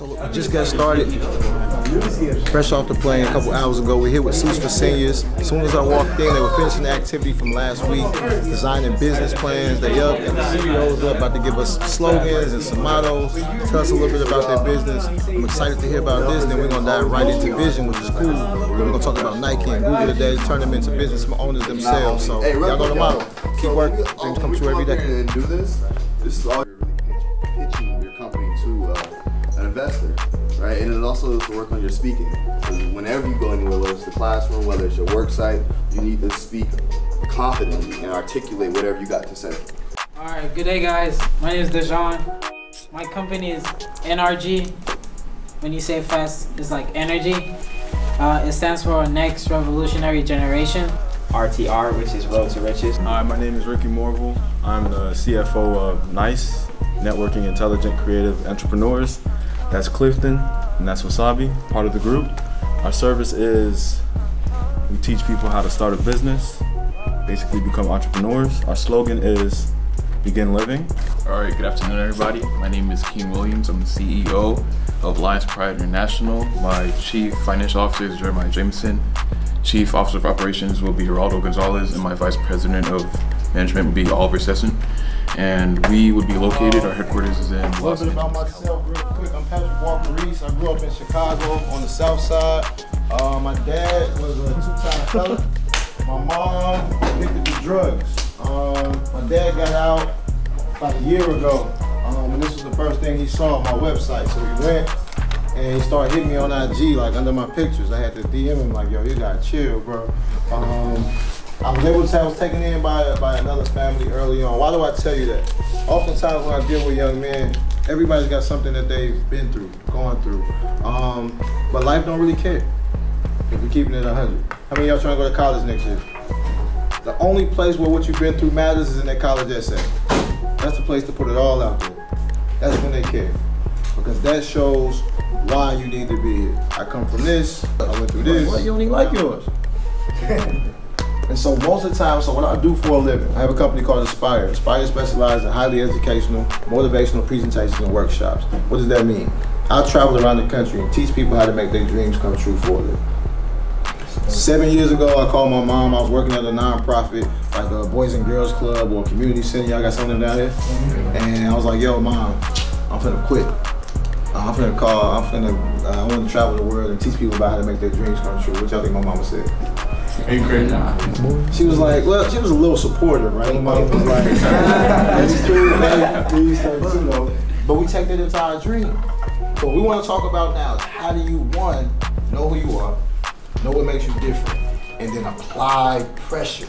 So I just got started, fresh off the plane a couple hours ago. We're here with Suits for Seniors. As soon as I walked in, they were finishing the activity from last week, designing business plans. They up, and the CEO's up, about to give us slogans and some mottos, tell us a little bit about their business. I'm excited to hear about this, then we're gonna dive right into vision, which is cool. We're gonna talk about Nike and Google today, turn them into business owners themselves. So y'all know the motto. Keep working, dreams come true every day. And do this. This is all company to uh, an investor, right? And it also is to work on your speaking. Because whenever you go anywhere, whether it's the classroom, whether it's your work site, you need to speak confidently and articulate whatever you got to say. All right, good day, guys. My name is Dejan. My company is NRG. When you say fast, it's like energy. Uh, it stands for Next Revolutionary Generation. RTR, which is Road to Riches. Hi, my name is Ricky Morville. I'm the CFO of NICE, Networking Intelligent Creative Entrepreneurs. That's Clifton, and that's Wasabi, part of the group. Our service is we teach people how to start a business, basically become entrepreneurs. Our slogan is begin living. All right, good afternoon, everybody. My name is Keen Williams. I'm the CEO of Lions Pride International. My chief financial officer is Jeremiah Jameson. Chief Officer of Operations will be Geraldo Gonzalez, and my Vice President of Management will be Oliver Sesson. And we would be located, our headquarters is in A little bit about myself, real quick. I'm Patrick Walker Reese. I grew up in Chicago on the South Side. Uh, my dad was a two-time fella. My mom addicted to drugs. Um, my dad got out about a year ago, um, and this was the first thing he saw on my website. So he went and he started hitting me on IG, like under my pictures. I had to DM him, like, yo, you gotta chill, bro. Um, I was able to tell I was taken in by, by another family early on. Why do I tell you that? Oftentimes when I deal with young men, everybody's got something that they've been through, gone through. Um, but life don't really care if you're keeping it 100. How many of y'all trying to go to college next year? The only place where what you've been through matters is in that college essay. That's the place to put it all out there. That's when they care. Because that shows why you need to be here. I come from this, I went through this. Why you don't even like yours? and so most of the time, so what I do for a living, I have a company called Aspire. Aspire specializes in highly educational, motivational presentations and workshops. What does that mean? I travel around the country and teach people how to make their dreams come true for living. Seven years ago, I called my mom. I was working at a nonprofit, like a Boys and Girls Club or community center. Y'all got something down there? And I was like, yo, mom, I'm finna quit. I'm finna call, I'm finna, uh, I want to travel the world and teach people about how to make their dreams come true. What y'all think my mama said? Hey, great. She was like, well, she was a little supportive, right? My mom was like, that's true, man. These things, you know. But we take that into our dream. So what we want to talk about now is how do you, one, know who you are, know what makes you different, and then apply pressure.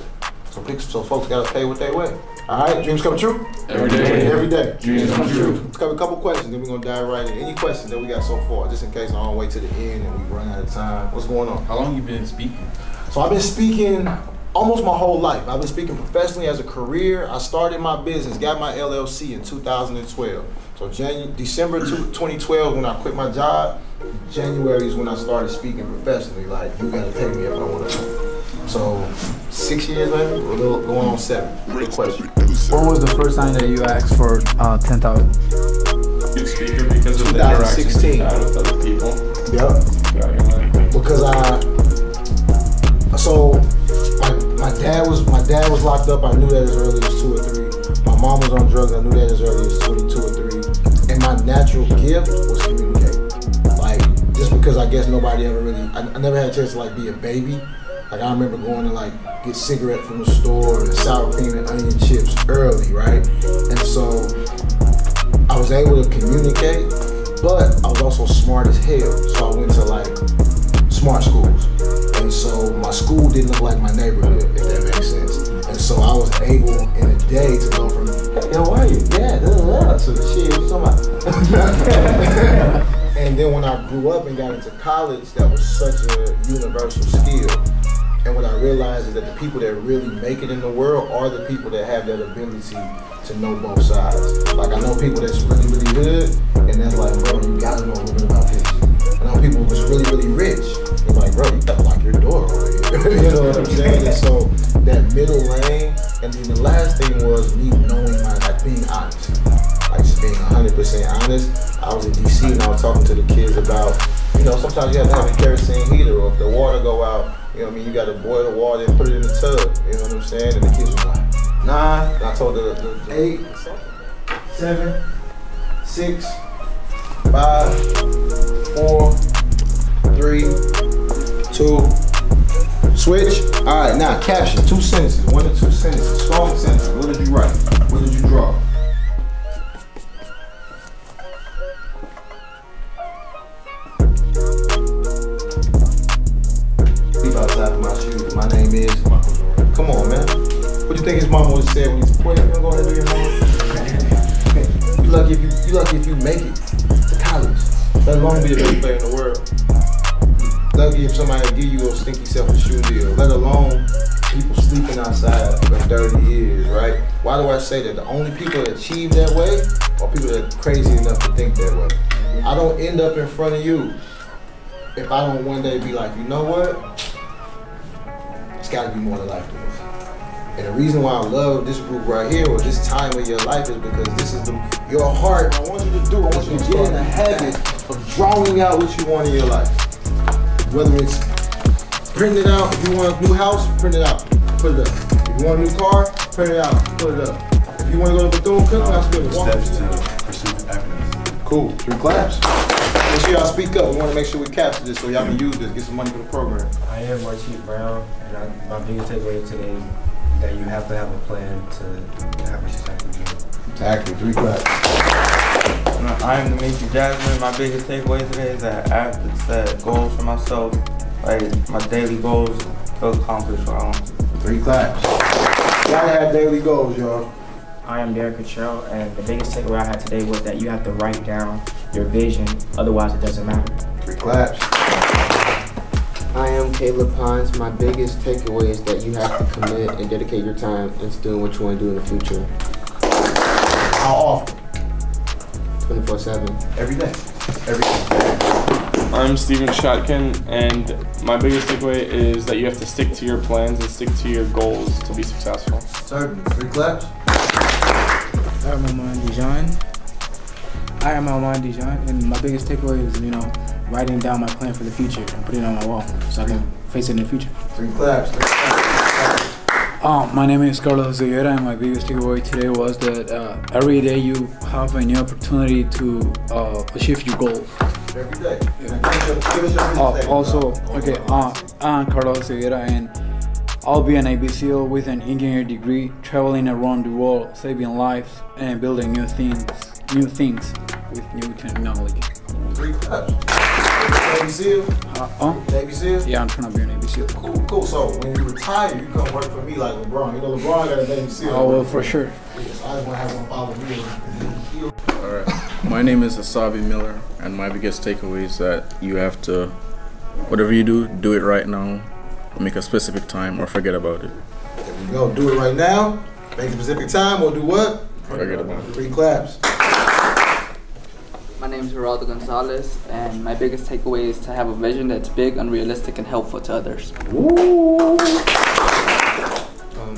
So, people- so folks got to pay what they weigh. All right, dreams come true? Every day. Every day. Dreams come true. Let's cover a couple questions, then we're going to dive right in. Any questions that we got so far, just in case I don't wait to the end and we run out of time. What's going on? How long you been speaking? So I've been speaking almost my whole life. I've been speaking professionally as a career. I started my business, got my LLC in 2012. So Janu- December two- 2012, when I quit my job, January is when I started speaking professionally. Like, you gotta pay me if I wanna talk. So six years later, a little going on seven. Good question. What was the first time that you asked for uh, 10,000? Good speaker because of the interactions 2016. with other people. Yep. Yeah, you're like, because I so my, my dad was my dad was locked up. I knew that as early as two or three. My mom was on drugs. I knew that as early as 22 or three. And my natural gift was communicate. Like just because I guess nobody ever really I, I never had a chance to like be a baby. Like I remember going to like get cigarette from the store and sour cream and onion chips early, right? And so I was able to communicate, but I was also smart as hell. So I went didn't look like my neighborhood, if that makes sense. And so I was able in a day to go from, hey, how are you? Yeah, uh, to shit, what you talking about? and then when I grew up and got into college, that was such a universal skill. And what I realized is that the people that really make it in the world are the people that have that ability to know both sides. Like I know people that's really, really good, and that's like, bro, you gotta know a little bit about this. I know people that's really, really rich. They're like, bro, you gotta lock your door. you know what I'm saying? And so that middle lane, and then the last thing was me knowing my, like being honest. Like just being 100% honest. I was in DC and I was talking to the kids about, you know, sometimes you have to have a kerosene heater, or if the water go out, you know what I mean, you gotta boil the water and put it in the tub, you know what I'm saying, and it keeps it hot. Nine, I told the, the, the eight, seven, six, five, four, three, two, switch. All right, now caption, two sentences, one or two sentences, strong sentences. What did you write? What did you draw? Leave outside of my shoes. My name is. Come on, man. What do you think his mama would said when he's boy, you gonna go ahead and do your? You lucky if you you lucky if you make it to college. Let alone be the best player in the world. Lucky if somebody give you a stinky self shoe deal. Let alone people sleeping outside for 30 years, right? Why do I say that? The only people that achieve that way are people that are crazy enough to think that way. I don't end up in front of you if I don't one day be like, you know what? It's got to be more to life than this. And the reason why I love this group right here or this time of your life is because this is the, your heart. I want you to do. I want you to get in the habit of drawing out what you want in your life. Whether it's print it out. If you want a new house, print it out. Put it up. If you want a new car, print it out. Put it up. If you want to go to Bethune-Cookman, I'll spend walk Steps you. to pursue happiness. Cool. Three claps. Make sure y'all speak up. We want to make sure we capture this so y'all can use this, get some money for the program. I am Marchief Brown, and I, my biggest takeaway today is that you have to have a plan to have a successful year. Exactly. Three claps. I am Dimitri Jasmine. My biggest takeaway today is that I have to set goals for myself, like my daily goals to accomplish what I want to. Three claps. Gotta have daily goals, y'all. I am Derek Cottrell, and the biggest takeaway I had today was that you have to write down your vision, otherwise it doesn't matter. Three claps. I am Caleb Pines. My biggest takeaway is that you have to commit and dedicate your time into doing what you want to do in the future. How often? 24 7. Every day. Every day. I'm Steven Shotkin, and my biggest takeaway is that you have to stick to your plans and stick to your goals to be successful. Certainly. Three claps. I am Armand Dijon. I am Armand Dijon, and my biggest takeaway is, you know, writing down my plan for the future and putting it on my wall so I can face it in the future. Three claps. Three claps. Um, my name is Carlos Ziguera, and my biggest takeaway today was that uh, every day you have a new opportunity to uh, achieve your goal. Every day. Now, give us your- give us your business Uh, also, okay, uh, I'm Carlos Ziguera, and I'll be an ABCL with an engineering degree, traveling around the world, saving lives, and building new things, new things with new technology. Three claps. Navy SEAL? Uh, uh, Navy SEAL? yeah, I'm trying to be an ABCL. Cool, cool. So when you retire, you come work for me like LeBron. You know LeBron got a Navy SEAL. Oh, well, for sure. So I just want to have one follow me. Alright. My name is Asabi Miller, and my biggest takeaway is that you have to, whatever you do, do it right now, make a specific time, or forget about it. There we go. Do it right now. Make a specific time or do what? Forget about it. Three claps. My name is Geraldo Gonzalez, and my biggest takeaway is to have a vision that's big, unrealistic, and helpful to others. Um,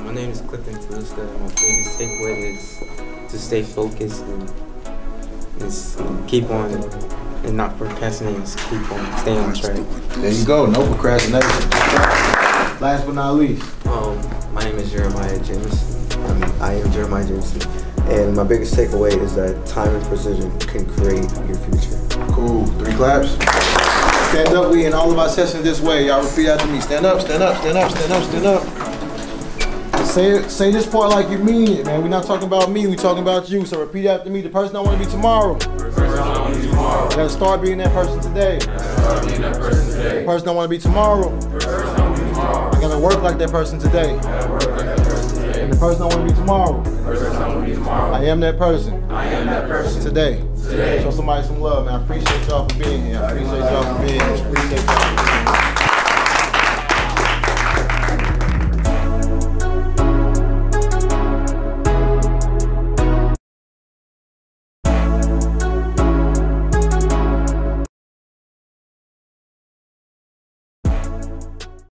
my name is Clifton Taluska, and my biggest takeaway is to stay focused and is keep on and not procrastinate, just keep on staying on track. There you go. No procrastination. Last but not least. Um, my name is Jeremiah Jameson. I'm, I am Jeremiah Jameson. And my biggest takeaway is that time and precision can create your future. Cool. Three claps. Stand up. We in all of our sessions this way. Y'all repeat after me. Stand up, stand up, stand up, stand up, stand up. Say it, say this part like you mean it, man. We're not talking about me, we talking about you. So repeat after me. The person I want to be tomorrow. I gotta start being that person today. The person I want to be tomorrow. Gotta work like that person today. And the person I want to be tomorrow. I am that person. I am that person today. Show somebody some love, man. I appreciate y'all for being here. I appreciate y'all for being here. Appreciate y'all.